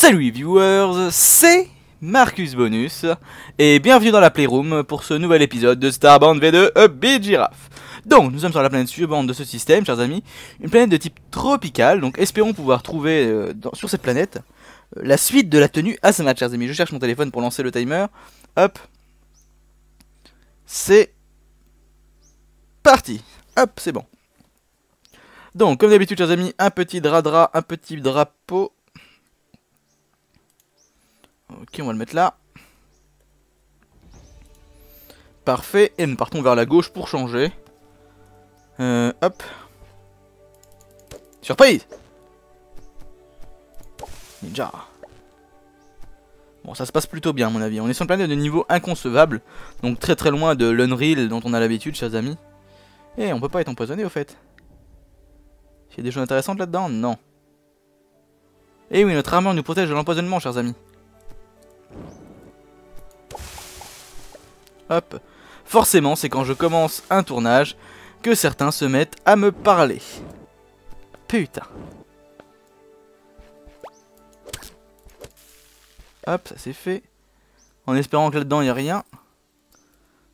Salut viewers, c'est Marcus Bonus et bienvenue dans la Playroom pour ce nouvel épisode de Starbound V2 A Big Giraffe. Donc nous sommes sur la planète suivante de ce système, chers amis, une planète de type tropical, donc espérons pouvoir trouver euh, sur cette planète euh, la suite de la tenue à ce match, chers amis. Je cherche mon téléphone pour lancer le timer. Hop. C'est parti. Hop, c'est bon. Donc, comme d'habitude, chers amis, un petit drap-drap, un petit drapeau. Ok, on va le mettre là. Parfait. Et nous partons vers la gauche pour changer. Euh, hop. Surprise Ninja. Bon, ça se passe plutôt bien, à mon avis. On est sur une planète de niveau inconcevable. Donc très très loin de l'Unreal dont on a l'habitude, chers amis. Et on peut pas être empoisonné, au fait. Il y a des choses intéressantes là-dedans Non. Et oui, notre armure nous protège de l'empoisonnement, chers amis. Hop. Forcément, c'est quand je commence un tournage que certains se mettent à me parler. Putain. Hop, ça c'est fait. En espérant que là-dedans il n'y a rien.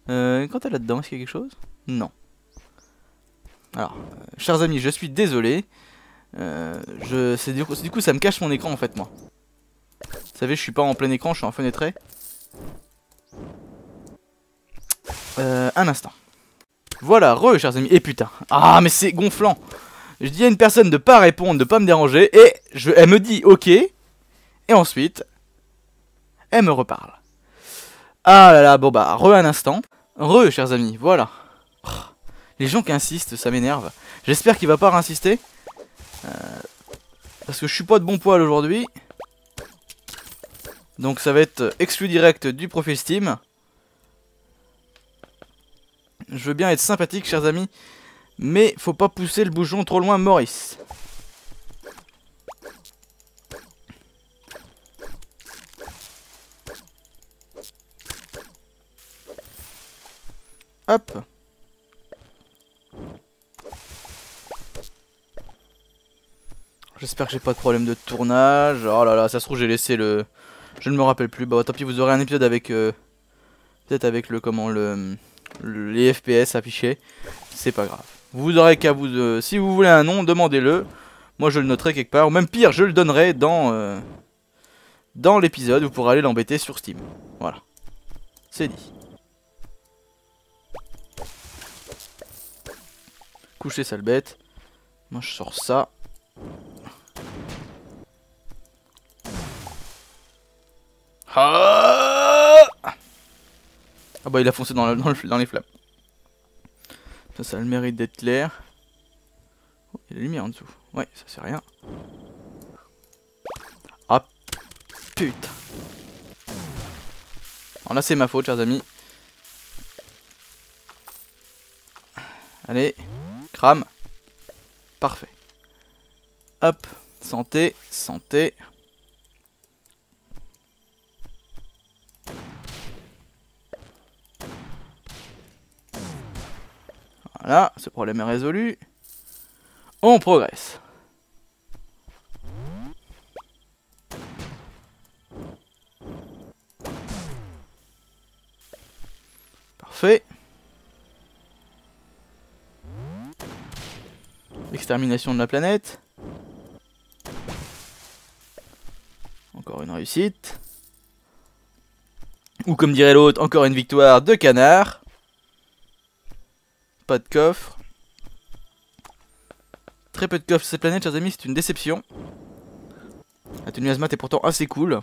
Euh, quand t'es là-dedans, est-ce qu'il y a quelque chose? Non. Alors, euh, chers amis, je suis désolé. Euh, je, du, coup, du coup, ça me cache mon écran en fait, moi. Vous savez, je suis pas en plein écran, je suis en fenêtré. Euh, un instant. Voilà, re, chers amis. Et putain. Ah, mais c'est gonflant. Je dis à une personne de pas répondre, de pas me déranger, et je, elle me dit ok. Et ensuite, elle me reparle. Ah là là, bon bah, re un instant. Re, chers amis, voilà. Oh, les gens qui insistent, ça m'énerve. J'espère qu'il va pas insister. parce que je suis pas de bon poil aujourd'hui. Donc ça va être exclu direct du profil Steam. Je veux bien être sympathique, chers amis. Mais faut pas pousser le bouchon trop loin, Maurice. Hop. J'espère que j'ai pas de problème de tournage. Oh là là, ça se trouve j'ai laissé le... Je ne me rappelle plus. Bah tant pis, vous aurez un épisode avec... euh, Peut-être avec le... Comment le... le- Les FPS affichés. C'est pas grave. Vous aurez qu'à vous... Si vous voulez un nom, demandez-le. Moi je le noterai quelque part. Ou même pire, je le donnerai dans... euh, Dans l'épisode. Vous pourrez aller l'embêter sur Steam. Voilà. C'est dit. Coucher sale bête. Moi je sors ça. Ah Ah bah il a foncé dans, les flammes. Ça, ça a le mérite d'être clair. Oh, il y a la lumière en dessous. Ouais, ça c'est rien. Ah putain. Alors là c'est ma faute chers amis. Allez, crame. Parfait. Hop, santé, santé. Voilà, ce problème est résolu. On progresse. Parfait. Extermination de la planète. Encore une réussite. Ou comme dirait l'autre, encore une victoire de canard. Pas de coffre. Très peu de coffres sur cette planète, chers amis, c'est une déception. La tenue Hazmat est pourtant assez cool.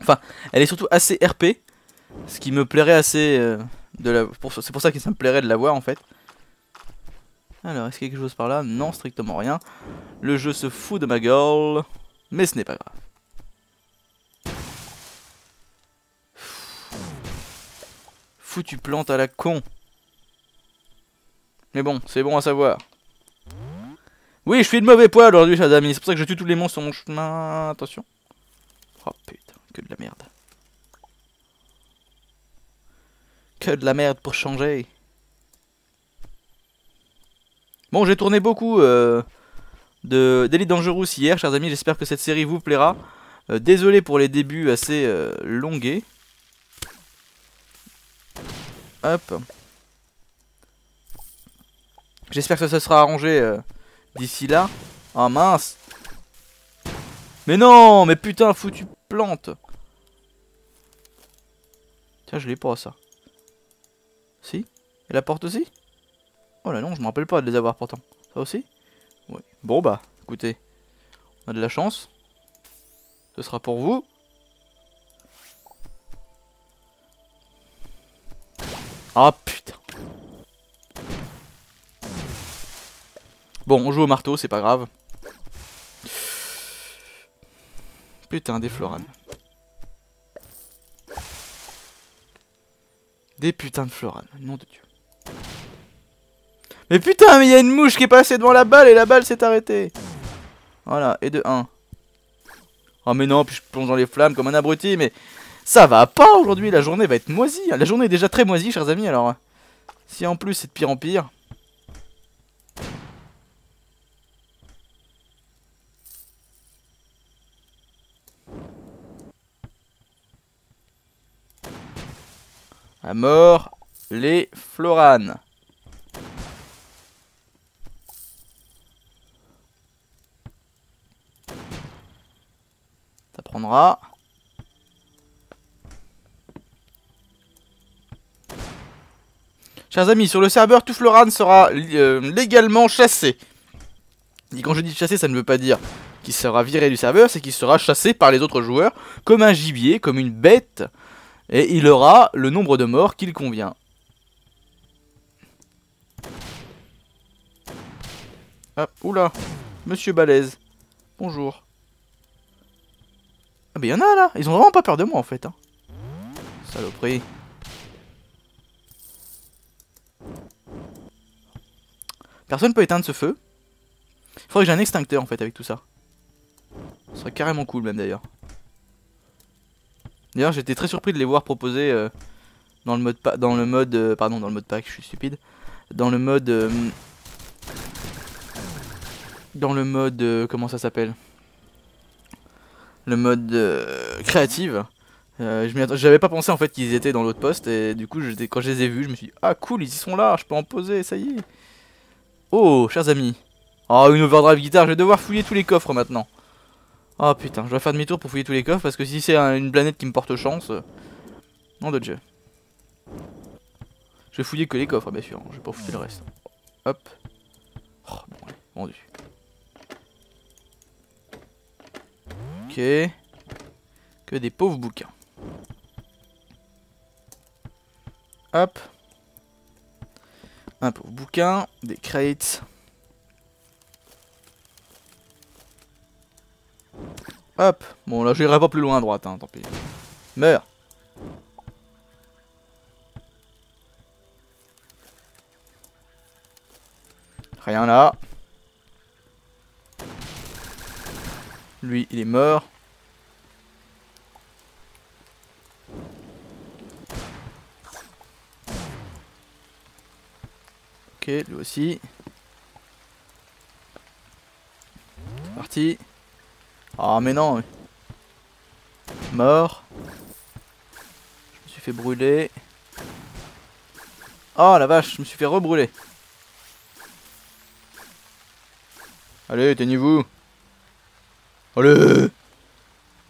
Enfin, elle est surtout assez RP. Ce qui me plairait assez euh, C'est pour ça que ça me plairait de la voir en fait. Alors, est-ce qu'il y a quelque chose par là? Non, strictement rien. Le jeu se fout de ma gueule. Mais ce n'est pas grave. Foutu plante à la con. Mais bon, c'est bon à savoir. Oui, je suis de mauvais poil aujourd'hui, chers amis. C'est pour ça que je tue tous les monstres sur mon chemin. Attention. Oh putain, que de la merde. Que de la merde pour changer. Bon, j'ai tourné beaucoup euh, de hier, chers amis. J'espère que cette série vous plaira. Euh, désolé pour les débuts assez euh, longués. Hop. J'espère que ça se sera arrangé euh, d'ici là. Ah mince. Mais non, mais putain, foutu plante. Tiens, je l'ai pas ça. Si? Et la porte aussi? Oh là non, je me rappelle pas de les avoir pourtant. Ça aussi? Oui. Bon bah, écoutez. On a de la chance. Ce sera pour vous. Ah putain. Bon, on joue au marteau, c'est pas grave. Putain, des floranes. Des putains de floranes, nom de Dieu. Mais putain, mais il y a une mouche qui est passée devant la balle et la balle s'est arrêtée. Voilà, et de 1. Oh mais non, puis je plonge dans les flammes comme un abruti, mais ça va pas aujourd'hui, la journée va être moisie. La journée est déjà très moisie, chers amis, alors si en plus c'est de pire en pire. À mort, les floranes. Ça prendra. Chers amis, sur le serveur, tout Floran sera euh, légalement chassé. Et quand je dis chassé, ça ne veut pas dire qu'il sera viré du serveur, c'est qu'il sera chassé par les autres joueurs comme un gibier, comme une bête et il aura le nombre de morts qu'il convient. Ah, oula Monsieur Balèze. Bonjour. Ah mais y'en a là Ils ont vraiment pas peur de moi en fait. Hein. Saloperie. Personne peut éteindre ce feu. Il faudrait que j'ai un extincteur en fait avec tout ça. Ce serait carrément cool même d'ailleurs. D'ailleurs, j'étais très surpris de les voir proposer euh, dans le mode dans le mode euh, pardon, dans le mode pack, je suis stupide. Dans le mode euh, dans le mode comment ça s'appelle? Le mode créative. J'avais pas pensé en fait qu'ils étaient dans l'autre poste et du coup quand je les ai vus je me suis dit ah cool ils y sont là je peux en poser ça y est Oh chers amis Oh une overdrive guitare je vais devoir fouiller tous les coffres maintenant Oh putain, je dois faire demi-tour pour fouiller tous les coffres parce que si c'est une planète qui me porte chance... Euh... Non de Dieu. Je vais fouiller que les coffres bien sûr, je vais pas fouiller le reste. Hop. Oh, bon allez, vendu. Ok. Que des pauvres bouquins. Hop. Un pauvre bouquin, des crates. Hop. Bon, là, j'irai pas plus loin à droite, hein, tant pis. Meurs. Rien là. Lui, il est mort. Ok, lui aussi. Parti. Ah mais non Mort. Je me suis fait brûler. Oh la vache, je me suis fait rebrûler. Allez, éteignez-vous. Allez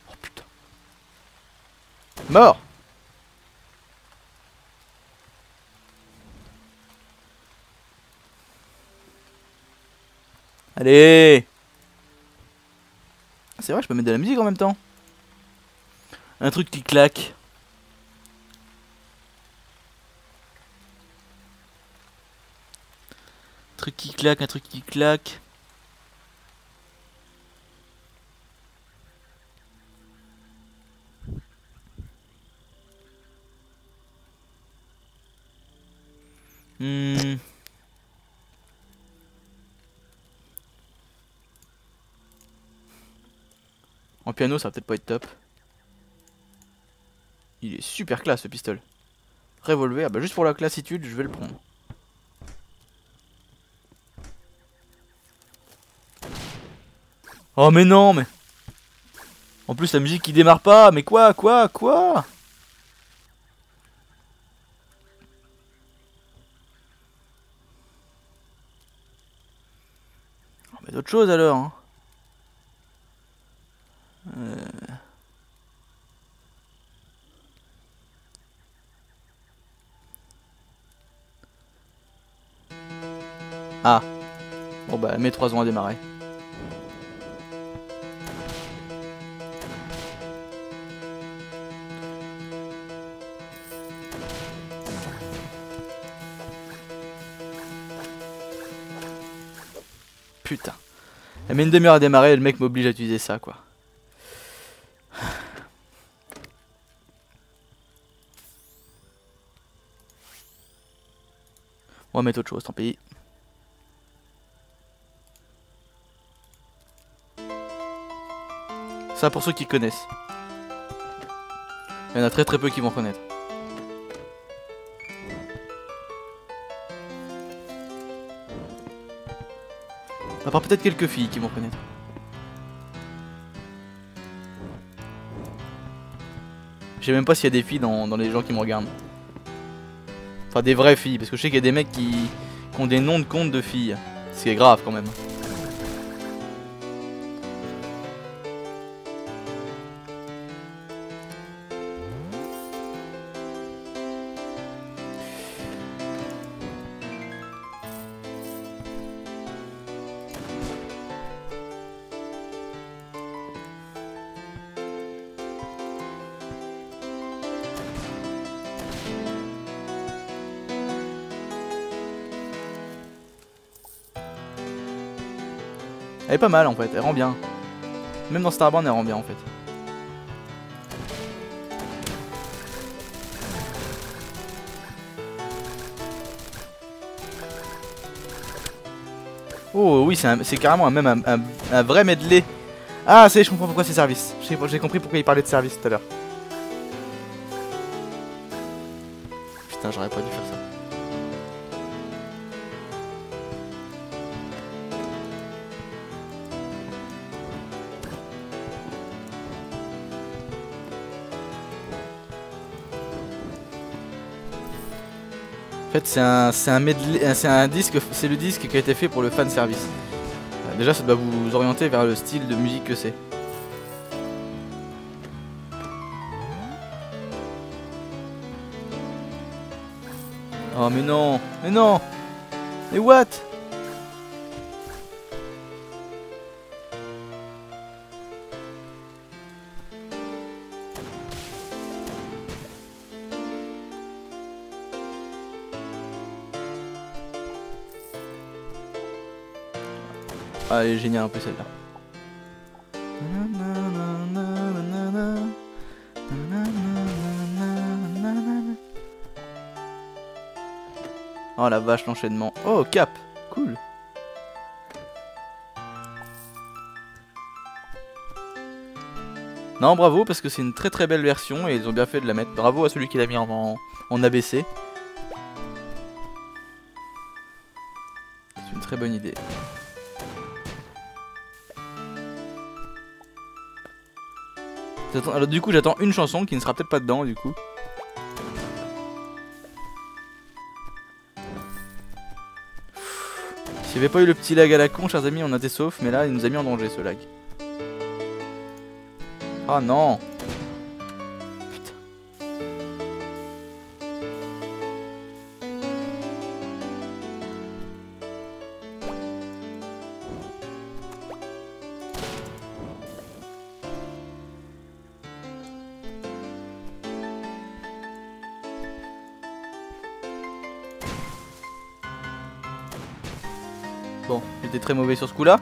Oh putain. Mort Allez c'est vrai, je peux mettre de la musique en même temps. Un truc qui claque. Un truc qui claque, un truc qui claque. Piano, ça va peut-être pas être top. Il est super classe ce pistolet. Revolver, ah bah juste pour la classitude, je vais le prendre. Oh mais non mais En plus la musique qui démarre pas, mais quoi, quoi, quoi? On met d'autres choses alors hein. Ah Bon bah mes 3 ans à démarrer. Putain. Elle met une demi-heure à démarrer et le mec m'oblige à utiliser ça quoi. On va mettre autre chose, tant pis. Pour ceux qui connaissent. Il y en a très très peu qui vont connaître. À part peut-être quelques filles qui vont connaître. Je sais même pas s'il y a des filles dans, dans, les gens qui me regardent. Enfin des vraies filles, parce que je sais qu'il y a des mecs qui, qui ont des noms de comptes de filles. Ce qui est grave quand même. Elle est pas mal en fait, elle rend bien. Même dans Starbound elle rend bien en fait. Oh oui, c'est carrément même un, vrai medley. Ah, c'est je comprends pourquoi c'est service. J'ai compris pourquoi il parlait de service tout à l'heure. Putain, j'aurais pas dû faire ça. C'est un, un, un disque, c'est le disque qui a été fait pour le fan service. Euh, déjà, ça doit vous orienter vers le style de musique que c'est. Oh mais non, mais non, mais what? Ah, elle est géniale un peu celle-là. Oh la vache, l'enchaînement. Oh, cap Cool Non, bravo, parce que c'est une très très belle version et ils ont bien fait de la mettre. Bravo à celui qui l'a mis en, en ABC. C'est une très bonne idée. Alors du coup j'attends une chanson qui ne sera peut-être pas dedans du coup. S'il n'y avait pas eu le petit lag à la con, chers amis, on était sauf, mais là il nous a mis en danger ce lag. Ah non Bon, j'étais très mauvais sur ce coup-là.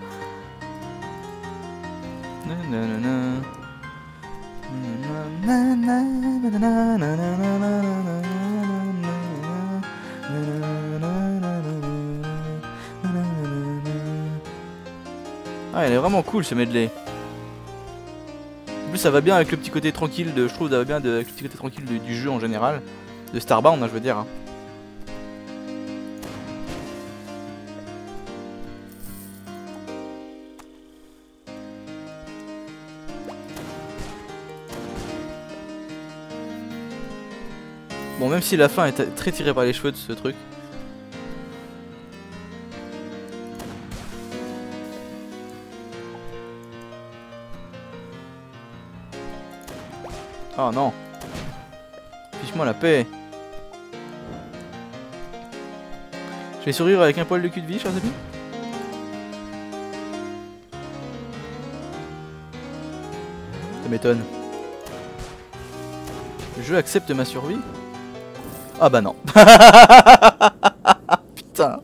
Ah, elle est vraiment cool ce medley. En plus, ça va bien avec le petit côté tranquille de. Je trouve ça va bien avec le petit côté tranquille du jeu en général. De Starbound, hein, je veux dire. Hein. Bon, même si la fin est très tirée par les cheveux de ce truc. Oh non Fiche-moi la paix Je vais sourire avec un poil de cul de vie, chers amis Ça m'étonne. Jeu accepte ma survie Ah bah non. Putain.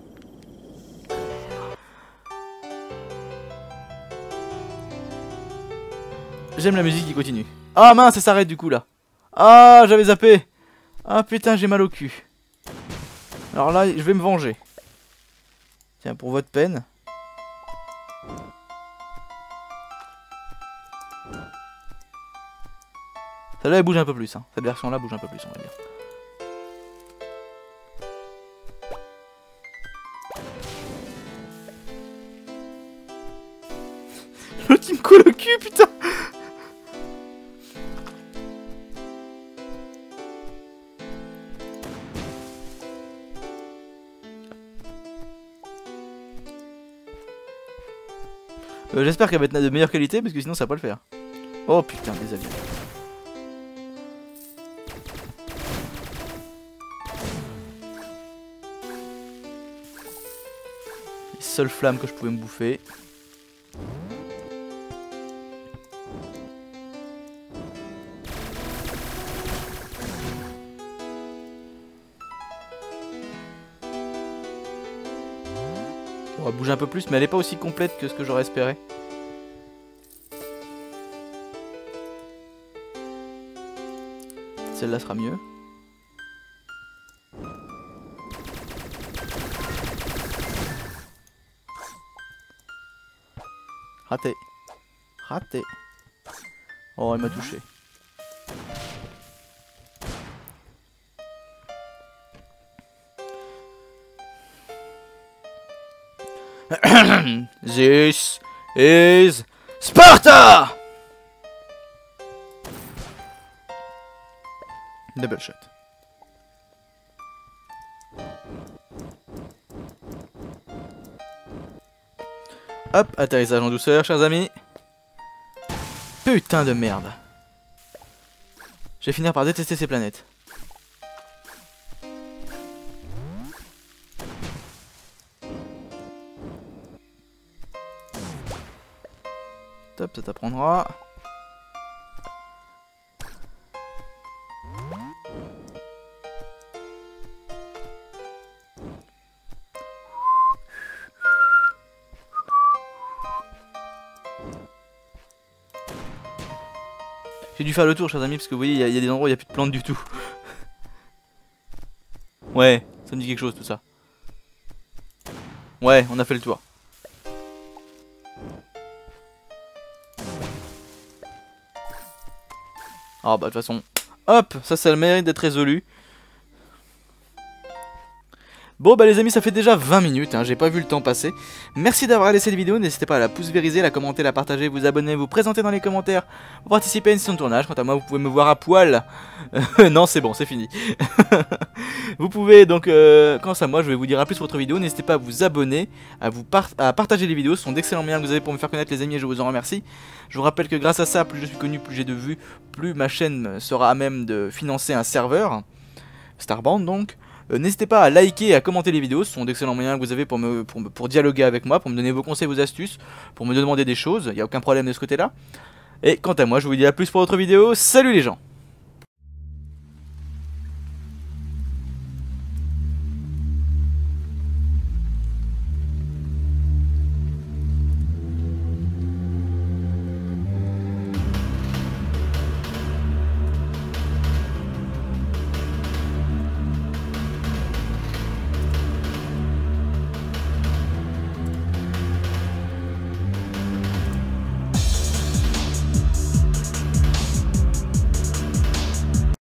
J'aime la musique qui continue. Ah mince, ça s'arrête du coup là. Ah, j'avais zappé. Ah putain, j'ai mal au cul. Alors là, je vais me venger. Tiens, pour votre peine. Celle-là, elle bouge un peu plus. Hein. Cette version-là bouge un peu plus, on va dire. Il me coule au cul, putain Euh, J'espère qu'elle va être de meilleure qualité parce que sinon ça va pas le faire. Oh putain, avions. Les seules flammes que je pouvais me bouffer. On va bouger un peu plus, mais elle est pas aussi complète que ce que j'aurais espéré. Celle-là sera mieux. Raté. Raté. Oh, elle m'a touché. This is Sparta! Double shot. Hop, atterrissage en douceur, chers amis. Putain de merde. Je vais finir par détester ces planètes. Ça t'apprendra. J'ai dû faire le tour, chers amis, parce que vous voyez, il y, y, a des endroits où il n'y a plus de plantes du tout. ouais, ça me dit quelque chose tout ça. Ouais, on a fait le tour. Ah bah de toute façon, hop, ça a le mérite d'être résolu. Bon bah les amis ça fait déjà 20 minutes, hein, j'ai pas vu le temps passer. Merci d'avoir laissé la vidéo, n'hésitez pas à la pouce vériser, la commenter, la partager, vous abonner, vous présenter dans les commentaires pour participer à une session de tournage. Quant à moi vous pouvez me voir à poil. non c'est bon, c'est fini. vous pouvez donc, euh, quant à moi je vais vous dire à plus sur votre vidéo, n'hésitez pas à vous abonner, à, vous partager les vidéos, ce sont d'excellents moyens que vous avez pour me faire connaître les amis et je vous en remercie. Je vous rappelle que grâce à ça, plus je suis connu, plus j'ai de vues, plus ma chaîne sera à même de financer un serveur, Starband donc. Euh, n'hésitez pas à liker et à commenter les vidéos, ce sont d'excellents moyens que vous avez pour, me, pour, pour, dialoguer avec moi, pour me donner vos conseils, vos astuces, pour me demander des choses, il n'y a aucun problème de ce côté-là. Et quant à moi, je vous dis à plus pour d'autres vidéos, salut les gens